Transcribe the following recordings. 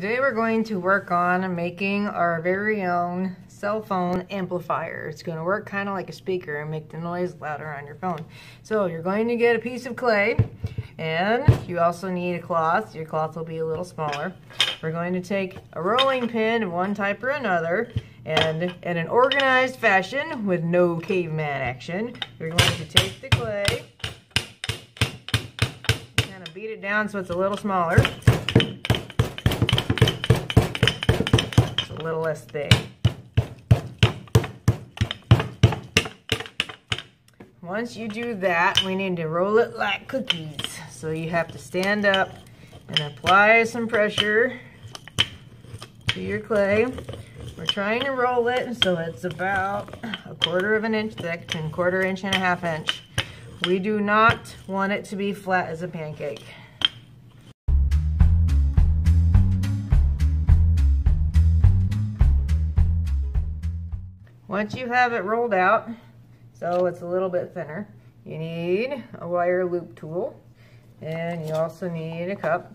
today we're going to work on making our very own cell phone amplifier. It's going to work kind of like a speaker and make the noise louder on your phone. So you're going to get a piece of clay and you also need a cloth. Your cloth will be a little smaller. We're going to take a rolling pin of one type or another and in an organized fashion with no caveman action, you're going to take the clay, kind of beat it down so it's a little smaller. A little less thick. Once you do that, we need to roll it like cookies. So you have to stand up and apply some pressure to your clay. We're trying to roll it so it's about a quarter of an inch thick and quarter inch and a half inch. We do not want it to be flat as a pancake. Once you have it rolled out, so it's a little bit thinner, you need a wire loop tool and you also need a cup.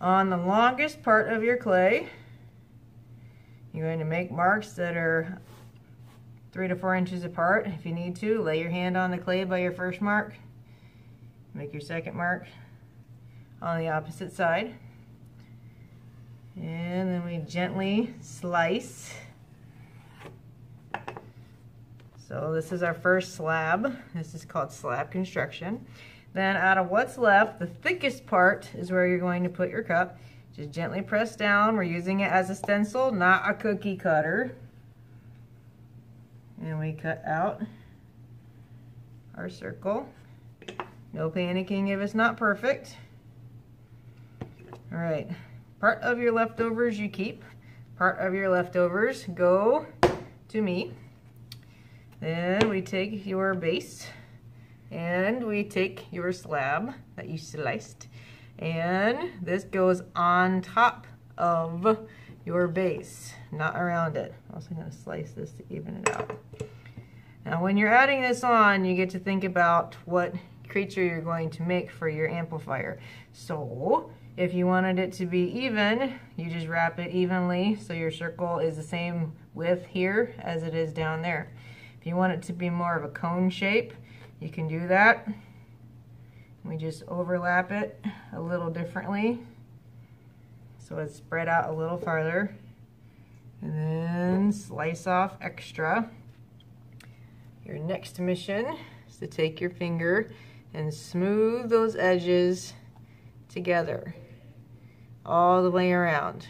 On the longest part of your clay, you're going to make marks that are three to four inches apart. If you need to, lay your hand on the clay by your first mark. Make your second mark on the opposite side. And then we gently slice so this is our first slab. This is called slab construction. Then out of what's left, the thickest part is where you're going to put your cup. Just gently press down. We're using it as a stencil, not a cookie cutter. And we cut out our circle. No panicking if it's not perfect. All right, part of your leftovers you keep. Part of your leftovers go to me. Then we take your base and we take your slab that you sliced and this goes on top of your base, not around it. I'm also going to slice this to even it out. Now when you're adding this on, you get to think about what creature you're going to make for your amplifier. So if you wanted it to be even, you just wrap it evenly so your circle is the same width here as it is down there. If you want it to be more of a cone shape, you can do that. We just overlap it a little differently so it's spread out a little farther. And then slice off extra. Your next mission is to take your finger and smooth those edges together all the way around.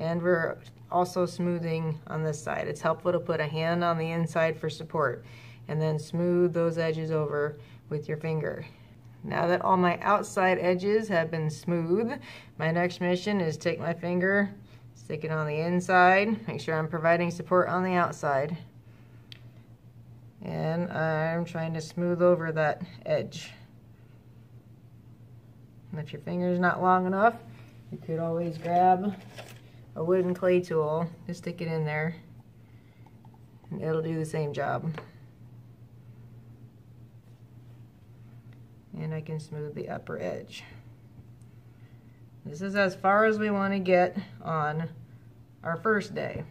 And we're also smoothing on this side. It's helpful to put a hand on the inside for support and then smooth those edges over with your finger. Now that all my outside edges have been smooth, my next mission is take my finger, stick it on the inside, make sure I'm providing support on the outside. And I'm trying to smooth over that edge. And if your finger's not long enough, you could always grab a wooden clay tool, just stick it in there, and it'll do the same job. And I can smooth the upper edge. This is as far as we want to get on our first day.